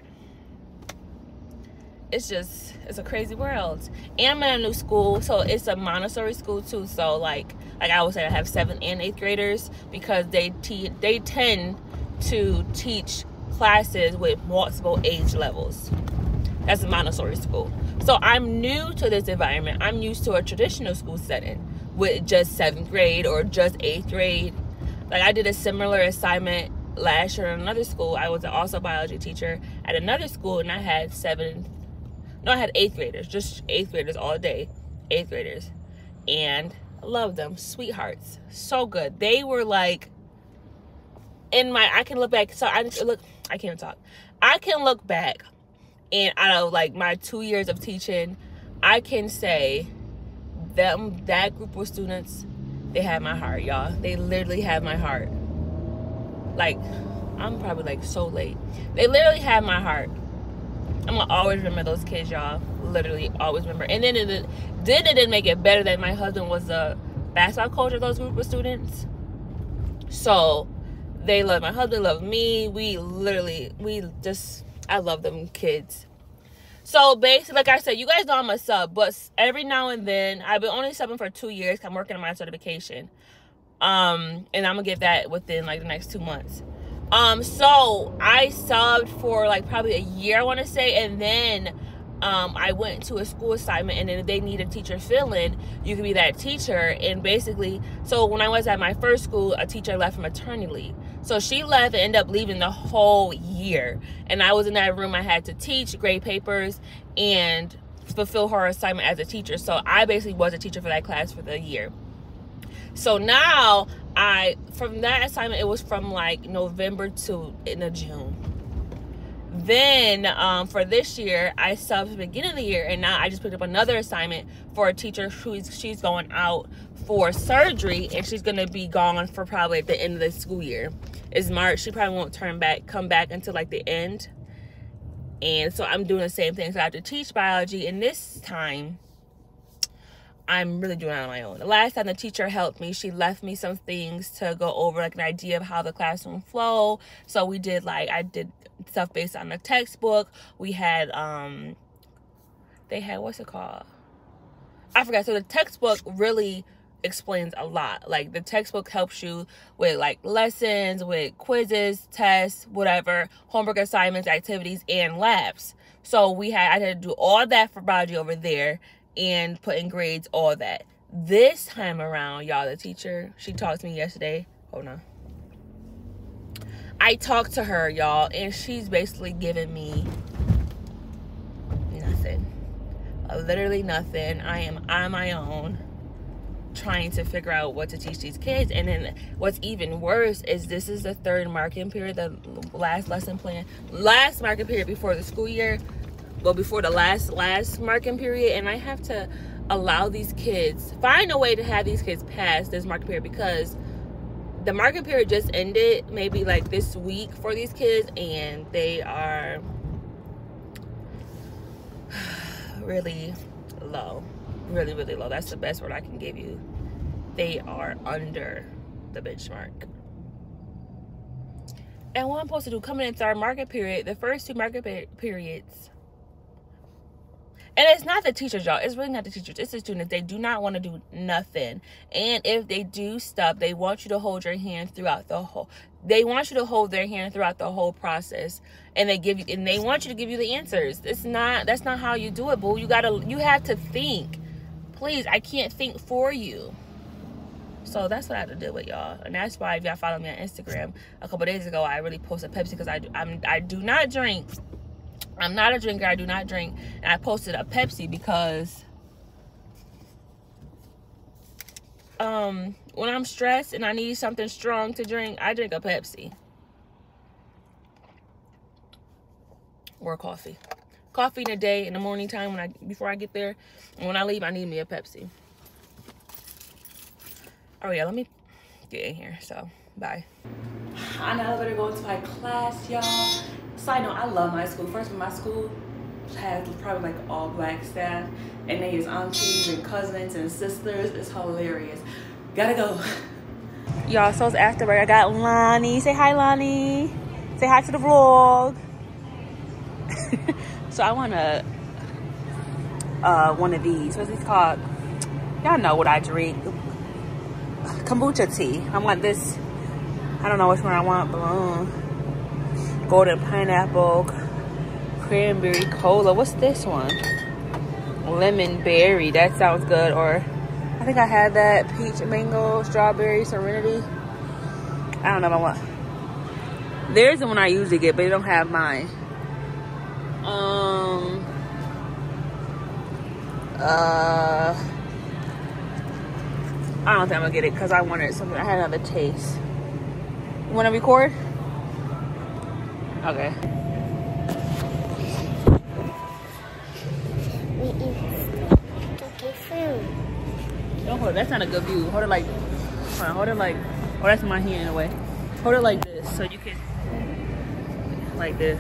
it's just it's a crazy world. And I'm in a new school, so it's a Montessori school too. So like like I would say I have seventh and eighth graders because they te- they tend to teach classes with multiple age levels. That's a Montessori school. So I'm new to this environment. I'm used to a traditional school setting with just seventh grade or just eighth grade. Like I did a similar assignment last year in another school. I was also a biology teacher at another school and I had seventh, no, I had eighth graders, just eighth graders all day, eighth graders. And love them, sweethearts, so good. They were like, in my, I can look back, so I look, I can't talk. I can look back and out of like my two years of teaching i can say them that group of students they had my heart y'all they literally had my heart like I'm probably like so late. They literally had my heart. I'm gonna always remember those kids, y'all. Literally always remember. And then it did it didn't make it better that my husband was a basketball coach of those group of students. So they love my husband, love me. We literally we just I love them kids. So basically, like I said, you guys know I'm a sub, but every now and then I've been only subbing for two years. I'm working on my certification, um, and I'm gonna get that within like the next two months. Um, so I subbed for like probably a year, I want to say, and then um, I went to a school assignment, and then they need a teacher fill in, you can be that teacher. And basically, so when I was at my first school, a teacher left for maternity leave. So she left and ended up leaving the whole year. And I was in that room. I had to teach, grade papers, and fulfill her assignment as a teacher. So I basically was a teacher for that class for the year. So now I from that assignment it was from like November to in into June. Then um, for this year, I subbed the beginning of the year, and now I just picked up another assignment for a teacher who's she's going out for surgery, and she's gonna be gone for probably at the end of the school year. Is March. She probably won't turn back, come back until like the end. And so I'm doing the same thing. So I have to teach biology, and this time I'm really doing it on my own. The last time the teacher helped me, she left me some things to go over, like an idea of how the classroom flow. So we did like I did stuff based on the textbook. We had um they had what's it called? I forgot. So the textbook really explains a lot. Like the textbook helps you with like lessons, with quizzes, tests, whatever, homework assignments, activities, and labs. So we had I had to do all that for biology over there and putting grades, all that. This time around, y'all, the teacher, she talked to me yesterday. Hold on. I talked to her, y'all, and she's basically giving me nothing. Uh, literally nothing. I am on my own trying to figure out what to teach these kids. And then what's even worse is this is the third marking period, the last lesson plan, last marking period before the school year well before the last last marking period and i have to allow these kids find a way to have these kids pass this marking period because the marking period just ended maybe like this week for these kids and they are really low really really low. That's the best word i can give you. They are under the benchmark. And what i'm supposed to do coming into our market period the first two market periods and it's not the teachers, y'all. It's really not the teachers. It's the students. They do not want to do nothing. And if they do stuff, they want you to hold your hand throughout the whole. They want you to hold their hand throughout the whole process, and they give you and they want you to give you the answers. It's not. That's not how you do it, boo. You gotta. You have to think. Please, I can't think for you. So that's what I have to deal with, y'all. And that's why if y'all follow me on Instagram, a couple days ago, I really posted Pepsi because I, I'm, I do not drink I'm not a drinker. I do not drink. And I posted a Pepsi because um when I'm stressed and I need something strong to drink, I drink a Pepsi. Or coffee. Coffee in the day, in the morning time when I before I get there. And when I leave, I need me a Pepsi. Oh yeah, let me get in here. So bye. I now better go to my class, y'all. Side note, I love my school. First, of all, my school has probably like all black staff, and they use aunties and cousins and sisters. It's hilarious. Gotta go. Y'all, so it's after work. I got Lonnie. Say hi, Lonnie. Say hi to the vlog. so I want to uh, one of these. What's it called? Y'all know what I drink. Kombucha tea. I want this. I don't know which one I want. Uh, golden pineapple, cranberry cola. What's this one? Lemon berry. That sounds good. Or I think I had that peach mango strawberry serenity. I don't know I want. There's the one I usually get, but they don't have mine. Um. Uh. I don't think I'm gonna get it because I wanted something. I had another taste. You want to record? Okay. Don't hold it. That's not a good view. Hold it like, hold it like, oh, that's my hand in a way. Hold it like this so you can like this.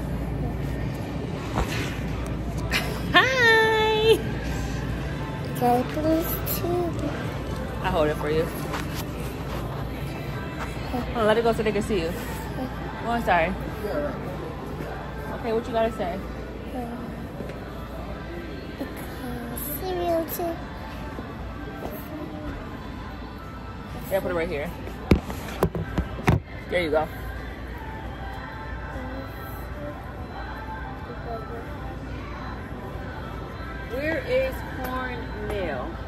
Hi. Can I please too? I hold it for you. Let it go so they can see you. Oh, I'm sorry. Okay, what you gotta say? Cereal too. Yeah, put it right here. There you go. Where is cornmeal?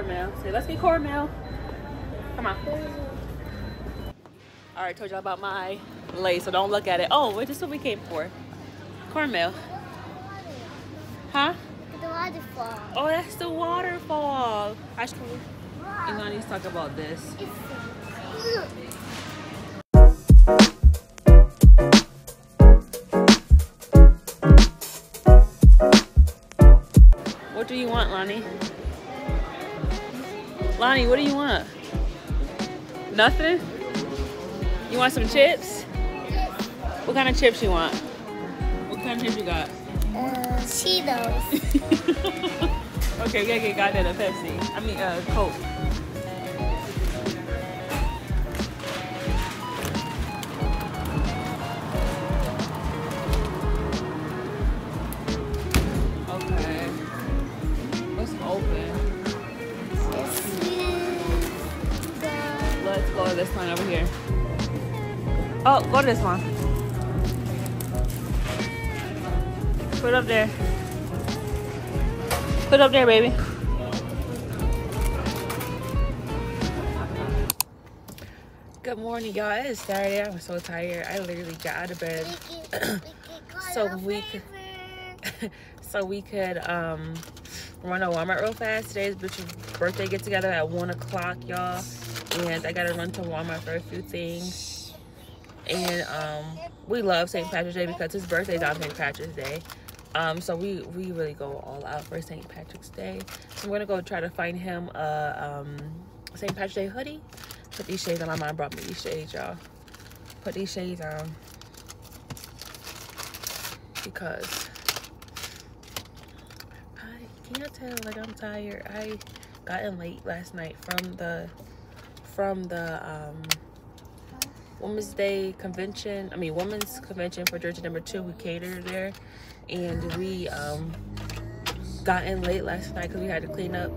Cornmeal. Say, let's get cornmeal. Come on. All right, told y'all about my lace, so don't look at it. Oh, wait, this is what we came for. Cornmeal. Huh? The waterfall. Oh, that's the waterfall. I should. You know, I need to talk about this. What do you want, Lonnie? Lonnie, what do you want? Nothing? You want some chips? What kind of chips you want? What kind of chips you got? Uh, Cheetos. okay, we gotta get goddamn a Pepsi. I mean, uh, Coke. This one over here. Oh, go to this one. Put it up there. Put it up there, baby. Good morning, y'all. It is Saturday. I'm so tired. I literally got out of bed So we could- so we could um run to Walmart real fast. Today's bitch's birthday get together at one o'clock, y'all. And I gotta run to Walmart for a few things. And um we love St. Patrick's Day because his birthday is on St. Patrick's Day. Um, so we we really go all out for St. Patrick's Day. So I'm gonna go try to find him a um, St. Patrick's Day hoodie. Put these shades on. My mom brought me these shades, y'all. Put these shades on because I can't tell. Like I'm tired. I got in late last night from the from the um, Women's Day convention. I mean Women's Convention for Georgia Number Two. We catered there, and we um, got in late last night because we had to clean up.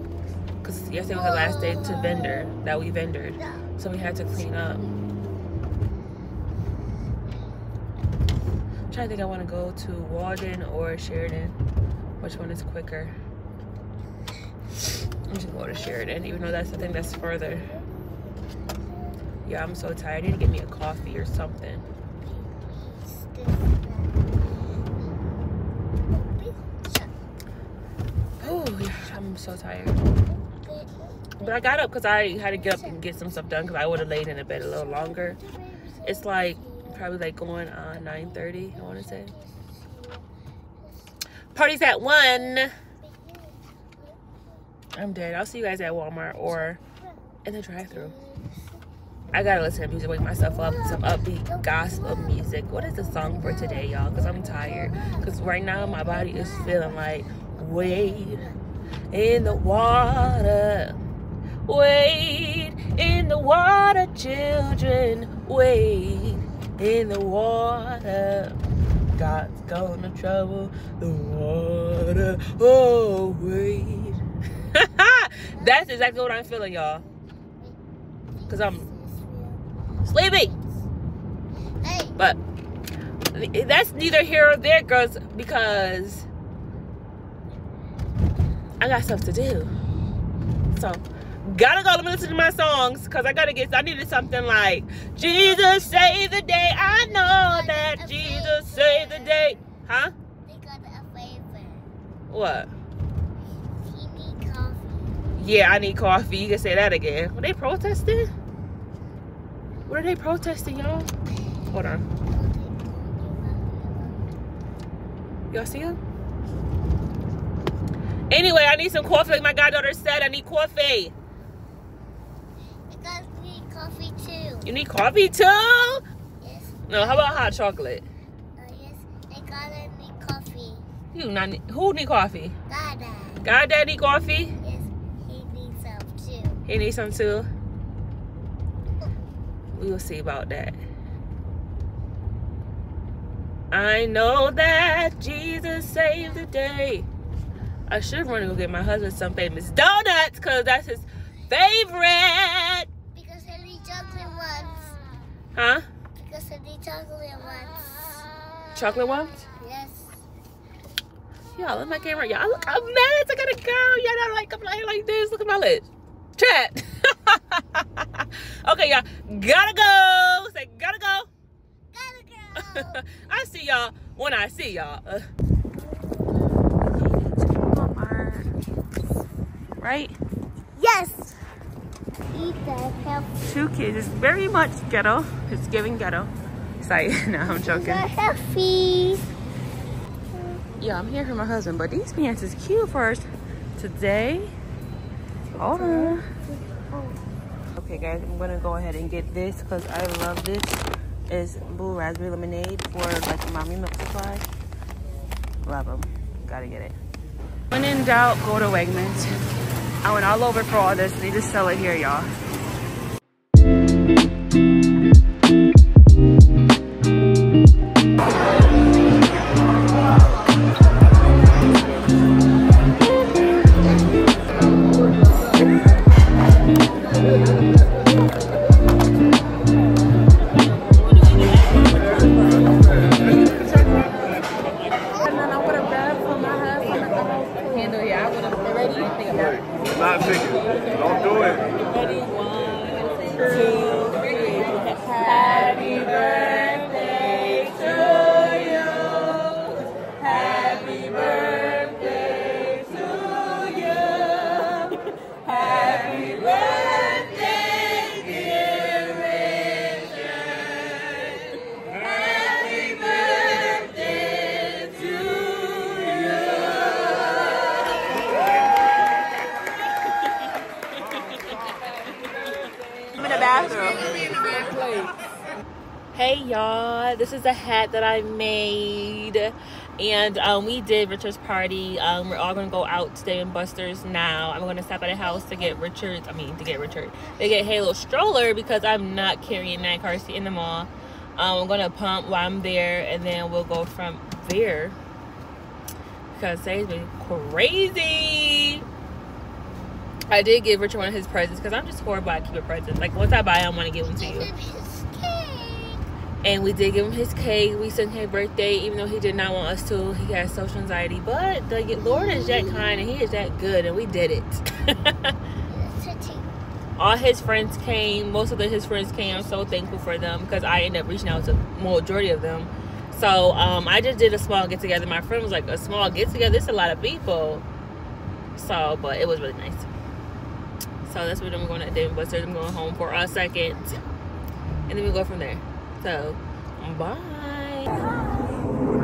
Because yesterday was the last day to vendor that we vendored, so we had to clean up. I'm trying to think. I want to go to Walden or Sheridan. Which one is quicker? I'm just gonna go to Sheridan, even though that's the thing that's further. Yeah, I'm so tired. I need to get me a coffee or something. Oh, yeah, I'm so tired. But I got up because I had to get up and get some stuff done because I would have laid in the bed a little longer. It's like probably like going on 9:30. I want to say. Party's at one. I'm dead. I'll see you guys at Walmart or in the drive-thru. I gotta listen to music, wake myself up, some upbeat gospel music. What is the song for today, y'all? Because I'm tired. Because right now my body is feeling like wade in the water. Wade in the water, children. Wade in the water. God's gonna trouble the water. Oh, wade. That's exactly what I'm feeling, y'all. Because I'm sleepy. Hey, But that's neither here or there, girls, because I got stuff to do. So, gotta go. Let me listen to my songs because I gotta get. I needed something like Jesus save the day. I know that Jesus save the day. Huh? they got a favor. What? He need coffee. Yeah, I need coffee. You can say that again. Were they protesting? What are they protesting, y'all? Hold on. Y'all see him? Anyway, I need some coffee. Like my goddaughter said, I need coffee. coffee too. You need coffee too? Yes. No, how about hot chocolate? Uh, yes. I gotta need coffee. You not need, who need coffee? Gotta. God dad need coffee? Yes. He needs some too. He needs some too. We will see about that. I know that Jesus saved the day. I should run and go get my husband some famous donuts because that's his favorite. Because I need chocolate ones. Huh? Because I need chocolate ones. Chocolate ones? Yes. Y'all, look at my camera. Y'all look a mess. I gotta go. Y'all don't like I'm like, like this. Look at my lips. Chat. okay, y'all. Gotta go. Say gotta go. Gotta go. I see y'all when I see y'all. Uh. Right? yes. Eat the healthy. Two kids. It's very much ghetto. It's giving ghetto. Sorry, no, I'm joking. Healthy. Yeah, I'm here for my husband, but these pants is cute for us today. On. Okay, guys, I'm gonna go ahead and get this because I love this. It's blue raspberry lemonade for like mommy milk supply. Love them. Gotta get it. When in doubt, go to Wegmans. I went all over for all this. They just sell it here, y'all. And um, we did Richard's party. Um, we're all gonna go out to Dave and Buster's now. I'm gonna stop at a house to get Richard's. I mean, to get Richard. They get Halo stroller because I'm not carrying that car seat in the mall. Um, I'm gonna pump while I'm there, and then we'll go from there because today's been crazy. I did give Richard one of his presents because I'm just horrible at keeping presents. Like once I buy I want to give them to you. Give him his cake. And we did give him his cake. We sent him birthday, even though he did not want us to. He has social anxiety. But the Lord is that kind and He is that good, and we did it. All his friends came. Most of the, his friends came. I'm so thankful for them because I ended up reaching out to the majority of them. So um, I just did a small get together. My friend was like, a small get together. It's a lot of people. So, but it was really nice. So that's what I'm going to Dave and Buster's. I'm going home for a second. And then we go from there. So, bye.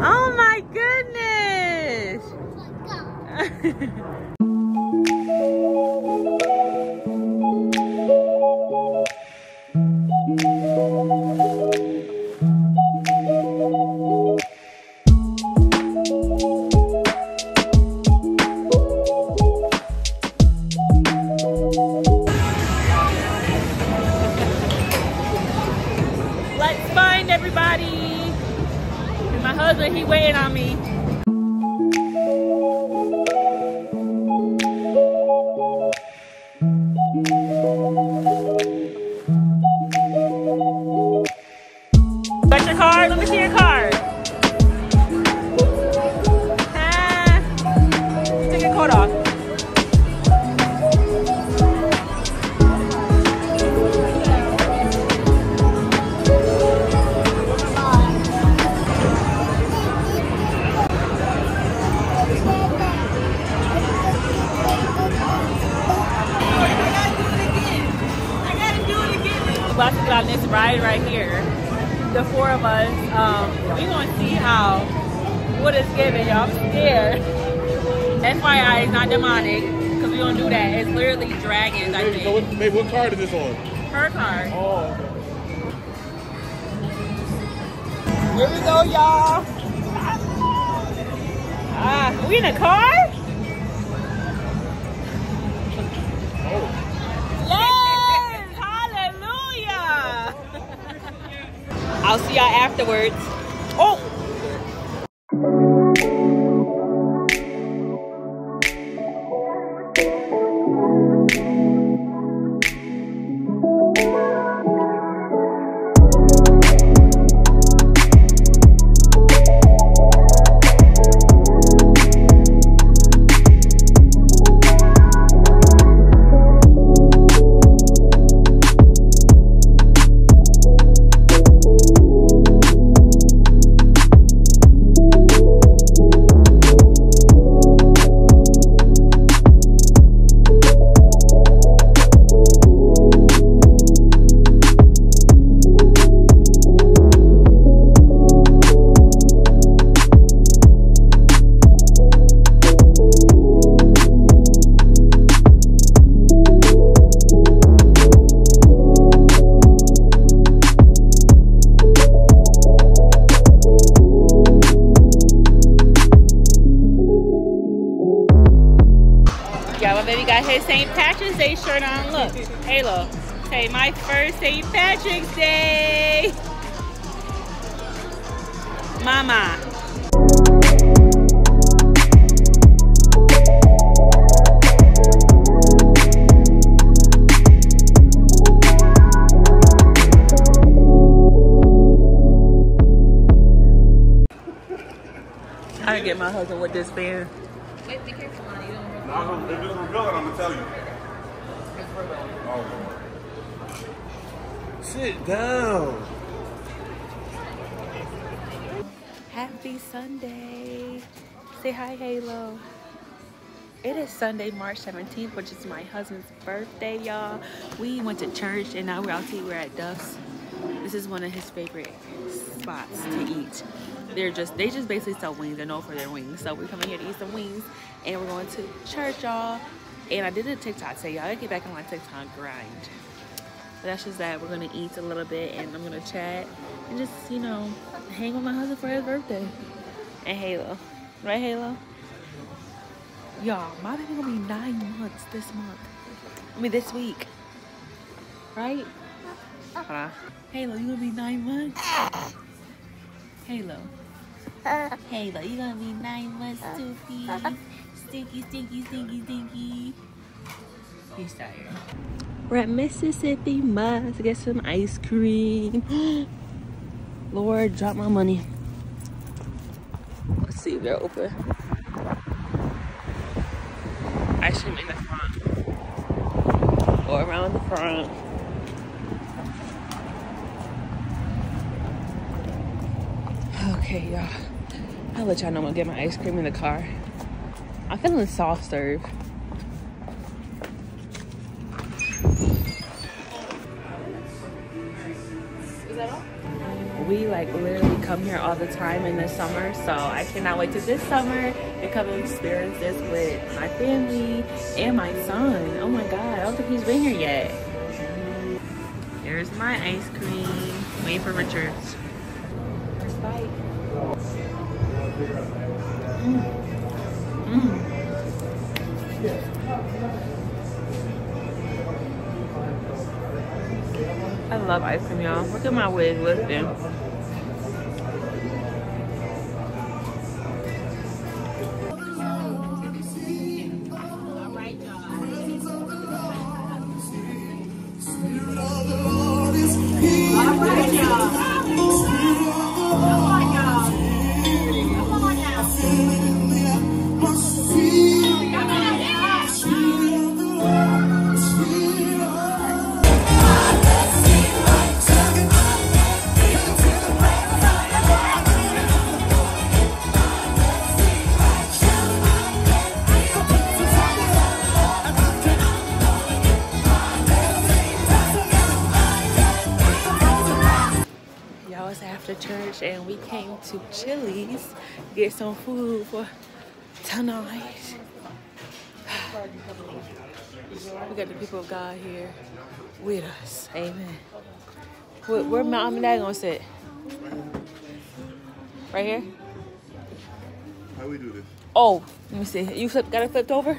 Oh my goodness. Oh Sunday, March 17th, which is my husband's birthday, y'all. We went to church and now we're out to eat. We're at Duff's. This is one of his favorite spots to eat. They're just, they just basically sell wings. They're known for their wings. So we're coming here to eat some wings and we're going to church, y'all. And I did a TikTok say, y'all gotta get back on my TikTok grind. But that's just that. We're gonna eat a little bit and I'm gonna chat and just, you know, hang with my husband for his birthday. And Halo. Right, Halo? Y'all, my baby gonna be nine months this month. I mean, this week. Right? Hold on. Halo, you gonna be nine months? Halo. Halo, you gonna be nine months too, please? Stinky, stinky, stinky, stinky. He's tired. We're at Mississippi Mud to get some ice cream. Lord, drop my money. Let's see if they're open. Ice cream in the front. Or around the front. Okay, y'all. I'll let y'all know I'm gonna get my ice cream in the car. I'm feeling soft serve. We like literally come here all the time in the summer, so I cannot wait to this summer to come and experience this with my family and my son. Oh my god, I don't think he's been here yet. There's my ice cream. Waiting for Richards. First bite. Mm. Mm. I love ice cream, y'all. Look at my wig lifting. To get some food for tonight. We got the people of God here with us. Amen. Where, where mom and dad gonna sit? Right here? How we do this? Oh, let me see. You flip, got it flipped over?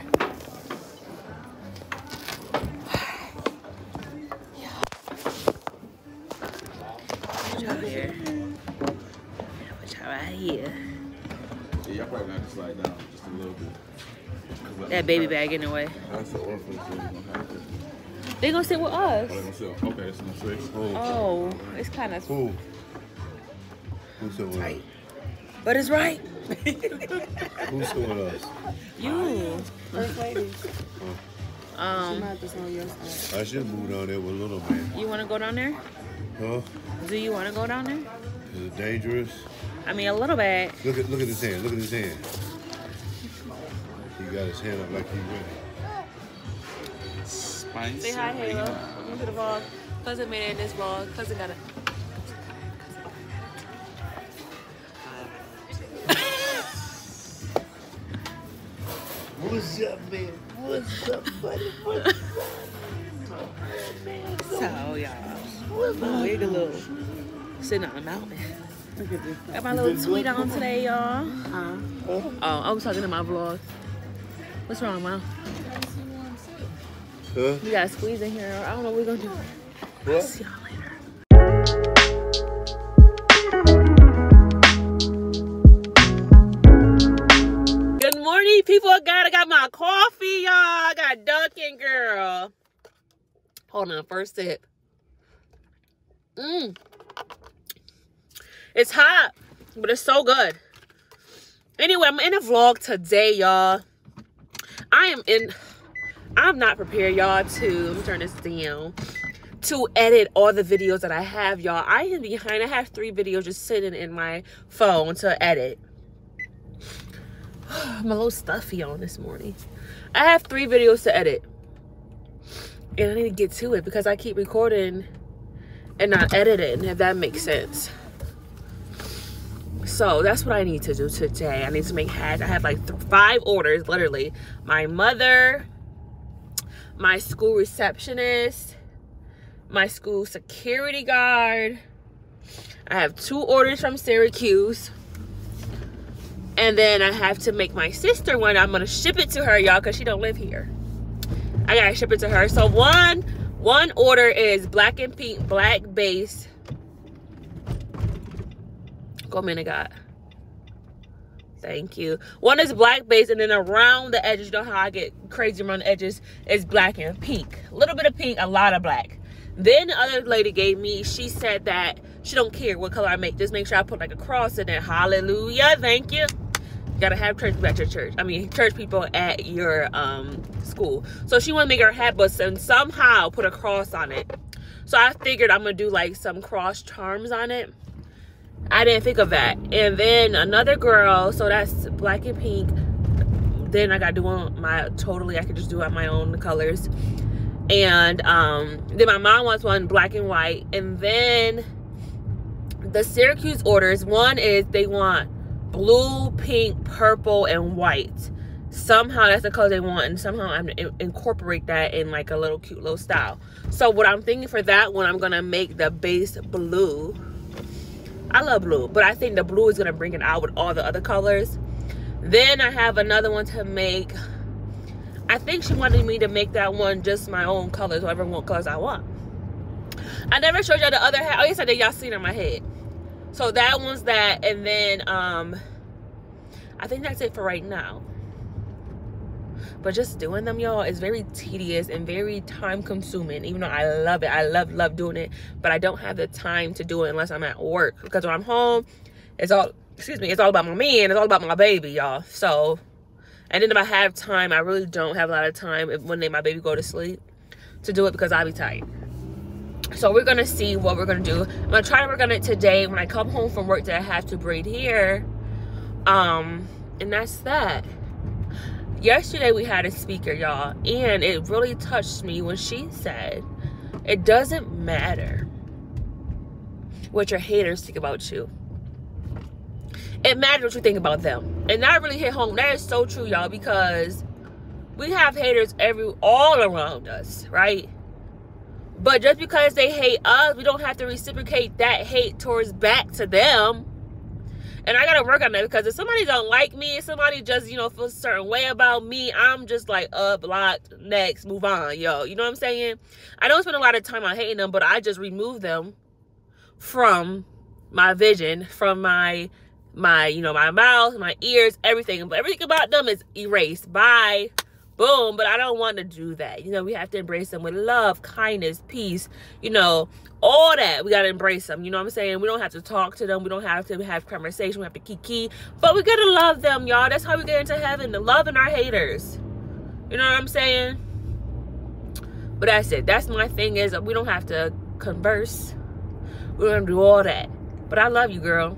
That baby bag anyway. the way. That's the orphan, so we're gonna. They gonna sit with us. Oh, they gonna sit. Okay, it's gonna sit. Cool. Oh, it's kind of, Cool. Who's still with us? but it's right. Who's still with us? You. First lady. Um, just on your side. I should move down there with little man. you wanna go down there? Huh? Do you wanna go down there? Is it dangerous? I mean, a little bit. Look at look at his hand. Look at his hand. He got his hand up like he's ready. Say hi, Halo. Welcome to the vlog. Cousin made it in this vlog. Cousin got a. What's up, man? What's up, buddy? What's up? So, y'all. Wiggle. Sitting on the mountain. Got my little tweet on today, y'all. Oh, I was talking to my vlog. What's wrong, Mom? Huh? We gotta squeeze in here. I don't know what we're gonna do. What? See y'all later. Good morning, people of God. I got my coffee, y'all. I got Dunkin' Girl. Hold on, first sip. Mmm. It's hot, but it's so good. Anyway, I'm in a vlog today, y'all. I am in I'm not prepared, y'all, to let me turn this down to edit all the videos that I have, y'all. I am behind. I have three videos just sitting in my phone to edit. I'm a little stuffy on this morning. I have three videos to edit. And I need to get to it because I keep recording and not editing, if that makes sense. So that's what I need to do today. I need to make hash. I have like five orders, literally. My mother, my school receptionist, my school security guard. I have two orders from Syracuse. And then I have to make my sister one. I'm gonna ship it to her, y'all, because she don't live here. I gotta ship it to her. So one one order is black and pink, black base. Go minute, God. Thank you. One is black base, and then around the edges, you know how I get crazy around the edges, is black and pink. A little bit of pink, a lot of black. Then the other lady gave me, she said that she don't care what color I make. Just make sure I put like a cross in there. Hallelujah. Thank you. You gotta have church at your church. I mean, church people at your um school. So she wanted to make her hat, but and somehow put a cross on it. So I figured I'm gonna do like some cross charms on it. I didn't think of that. And then another girl, so that's black and pink. Then I got to do my totally, I could just do on my own colors. And um, then my mom wants one black and white. And then the Syracuse orders, one is they want blue, pink, purple, and white. Somehow that's the color they want, and somehow I'm incorporate that in like a little cute little style. So what I'm thinking for that one, I'm gonna make the base blue. I love blue, but I think the blue is gonna bring it out with all the other colors. Then I have another one to make. I think she wanted me to make that one just my own colors, whatever one colors I want. I never showed y'all the other hat. Oh yes, I did. Y'all seen it in my head. So that one's that, and then um, I think that's it for right now. But just doing them, y'all, is very tedious and very time consuming. Even though I love it, I love love doing it, but I don't have the time to do it unless I'm at work. Because when I'm home, it's all excuse me, it's all about my man, it's all about my baby, y'all. So, and then if I have time, I really don't have a lot of time if, when they, my baby go to sleep to do it because I'll be tired. So we're gonna see what we're gonna do. I'm gonna try to work on it today when I come home from work that I have to braid here. Um, and that's that. Yesterday we had a speaker, y'all, and it really touched me when she said, It doesn't matter what your haters think about you. It matters what you think about them. And that really hit home. That is so true, y'all, because we have haters every all around us, right? But just because they hate us, we don't have to reciprocate that hate towards back to them. And I gotta work on that because if somebody don't like me, if somebody just, you know, feels a certain way about me, I'm just like up, blocked, next, move on, yo. You know what I'm saying? I don't spend a lot of time on hating them, but I just remove them from my vision, from my my, you know, my mouth, my ears, everything. But everything about them is erased. Bye. Boom. But I don't want to do that. You know, we have to embrace them with love, kindness, peace, you know, all that. We got to embrace them. You know what I'm saying? We don't have to talk to them. We don't have to have conversation. We have to kiki. But we got to love them, y'all. That's how we get into heaven. The loving our haters. You know what I'm saying? But that's it. That's my thing is we don't have to converse. We don't have to do all that. But I love you, girl.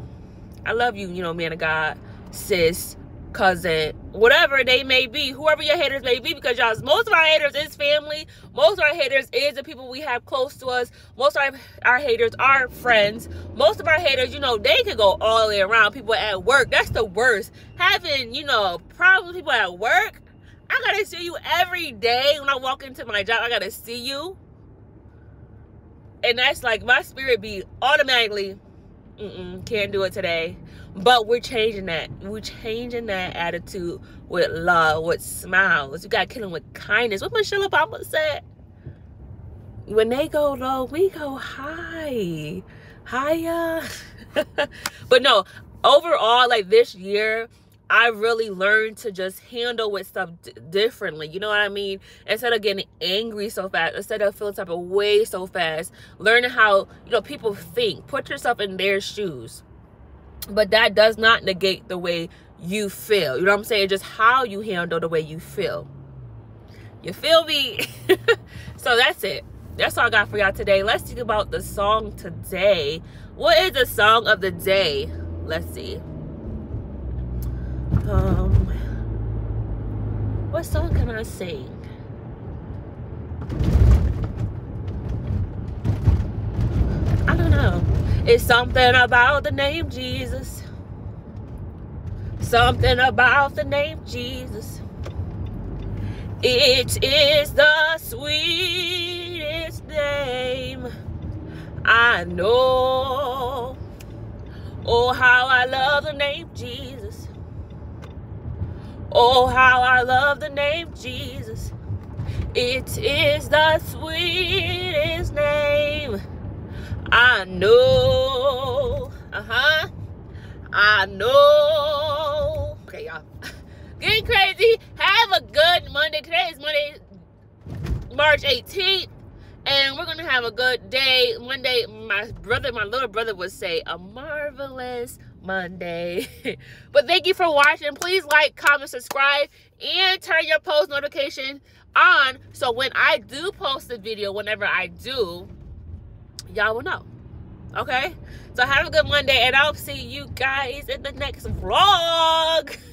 I love you, you know, man of God, sis, cousin, whatever they may be, whoever your haters may be, because y'all, most of our haters is family. Most of our haters is the people we have close to us. Most of our, our haters are friends. Most of our haters, you know, they can go all the way around. People at work, that's the worst. Having, you know, problems people at work, I gotta see you every day when I walk into my job. I gotta see you. And that's like my spirit be automatically Mm-mm, can't do it today. But we're changing that. We're changing that attitude with love, with smiles. You got to kill them with kindness. What Michelle Obama said. When they go low, we go high. Higher. but no, overall, like this year, I really learned to just handle with stuff differently. You know what I mean? Instead of getting angry so fast, instead of feeling type of way so fast, learning how, you know, people think. Put yourself in their shoes. But that does not negate the way you feel. You know what I'm saying? Just how you handle the way you feel. You feel me? so that's it. That's all I got for y'all today. Let's think about the song today. What is the song of the day? Let's see. Um, what song can I sing? I don't know. It's something about the name Jesus. Something about the name Jesus. It is the sweetest name I know. Oh, how I love the name Jesus. Oh, how I love the name Jesus. It is the sweetest name I know. Uh-huh. I know. Okay, y'all. Getting crazy. Have a good Monday. Today is Monday, March 18th. And we're to have a good day. Monday, my brother, my little brother would say, a marvelous Monday. but thank you for watching. Please like, comment, subscribe, and turn your post notification on so when I do post a video, whenever I do, y'all will know. Okay? So have a good Monday, and I'll see you guys in the next vlog.